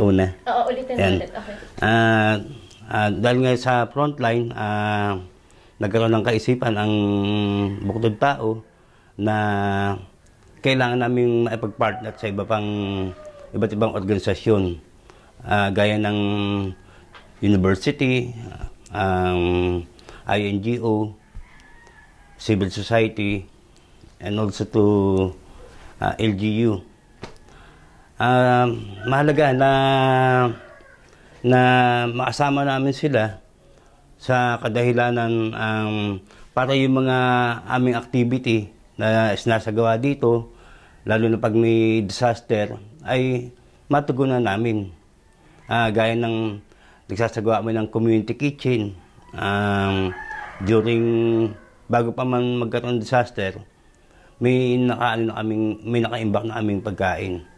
Una. Oo, ulitin Yan. ulit. Okay. Ah, ah, dahil nga sa frontline, ah, nagkaroon ng kaisipan ang bukod tao na kailangan namin maipag-partner sa iba pang iba't ibang organisasyon Ah, gaya ng university, ang INGO, civil society, and also to ah, LGU. Ah, mahalaga na na makasama namin sila sa kadahilanan ang para yung mga aming activity na sinasagawa dito, lalo na pag may disaster, ay matugunan namin. Ah, gaya ng nagsasagawa kami ng community kitchen. Um, during, bago pa man magkaroon disaster, may naka, ano, na kaming, may naka-imbak na aming pagkain.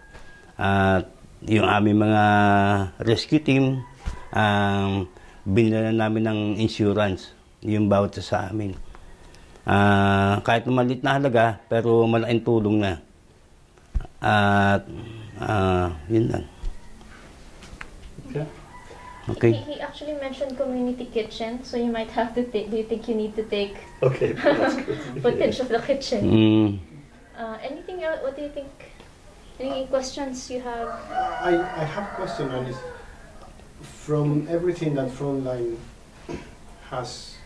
At yung aming mga rescue team, um, binila namin ng insurance, yung bawat isa sa amin. Ah, kahit maliit na halaga, pero malaking tulong na. At, ah, yun lang. Okay. Okay. He, he actually mentioned community kitchen, so you might have to take. Do you think you need to take Okay, footage of the kitchen? Mm, Uh, anything else? What do you think? Any questions you have? I, I have a question and is from everything that Frontline has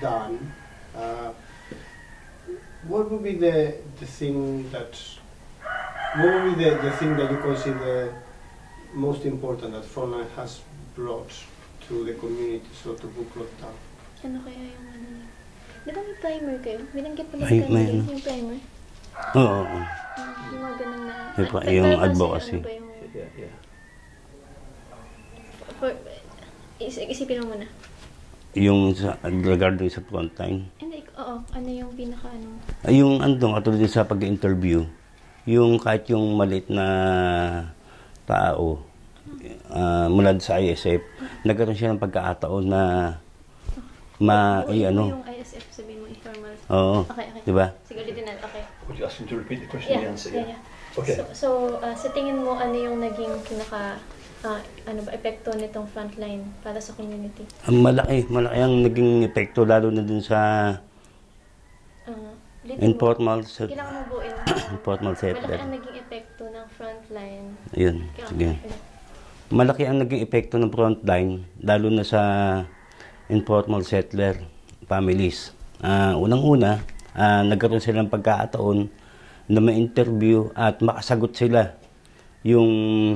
done, uh, what would be the, the thing that what would be the, the thing that you consider most important that Frontline has brought to the community, so to Buklod Town? Ano kaya yung ano niyo? Di ba may primer kayo? Binanggit mo na Ay, sa may kanila ano. yung primer. oo. oo. Yung pa- yung advocacy. Ano yung... Yeah, yeah. For, is, isipin mo muna. Yung sa, regarding sa frontline. Hindi, oo. Ano yung pinaka ano? Ay, yung andong katulad din sa pag-interview, yung kahit yung maliit na tao ah, mula sa ISF, nagkaroon siya ng pagkakataon na ma, ay, ano, Yung ISF, sabihin mo informal. oo, Okay, okay. di ba? Sige, ulitin natin. Okay. Would you ask him to repeat the question Yeah, and answer? yeah, yeah. Okay. So, so ah, sa tingin mo, ano yung naging pinaka, ah, ano ba, epekto nitong frontline para sa community? Ang malaki, malaki ang naging epekto lalo na dun sa mo. informal set, Kailangan mo buuin. informal Malaki settler. ang naging epekto ng frontline. Kailangan- sige. Malaki ang naging epekto ng frontline, lalo na sa informal settler families. Ah, Unang-una, ah, nagkaroon sila ng pagkakataon na ma-interview at makasagot sila. Yung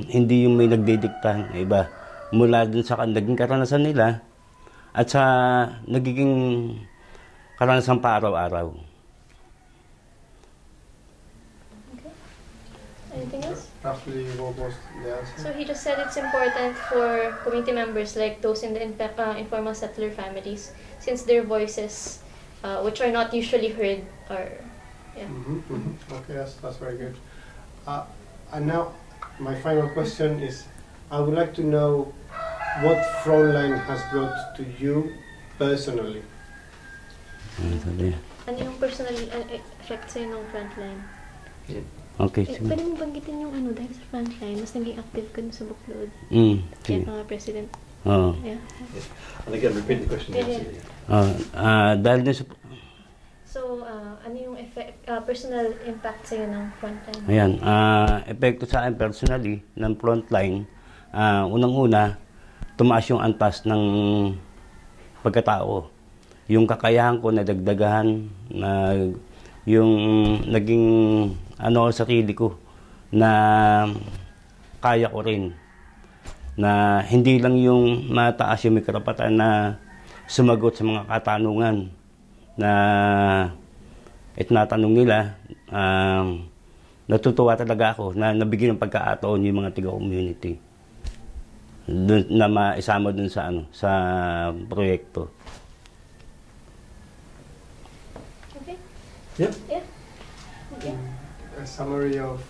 hindi yung may nagdidikta na iba. Mula dun sa kan- naging karanasan nila at sa nagiging karanasan pa araw-araw. Okay. Anything else? Roughly what was the answer? So he just said it's important for community members like those in the inpe- uh, informal settler families, since their voices, uh, which are not usually heard, are yeah. Mhm, mhm. Okay, that's, that's very good. Uh, and now, my final question is, I would like to know what Frontline has brought to you personally. Ano sabi? Ano yung personal uh, effect sa'yo ng frontline? Okay, Eh, sige. pwede mo banggitin yung ano dahil sa frontline, mas naging active ka sa Buklod. Mm, Kaya sige. mga president. Oo. Yeah. And again, repeat the question Yeah, yeah. Ah, ah, dahil din sa So, uh, ano yung effect, uh, personal impact sa'yo ng frontline? ayan, ah, epekto sa akin personally ng frontline, ah, unang-una, tumaas yung antas ng pagkatao. Yung kakayahan ko na dagdagahan, na yung naging ano sa sarili ko na kaya ko rin na hindi lang yung mataas yung may karapatan na sumagot sa mga katanungan na itinatanong nila, um, natutuwa talaga ako na nabigyan ng pagkakataon yung mga tiga-community dun, na maisama dun sa ano sa proyekto. Okay? Yeah. Yeah. Okay. A summary of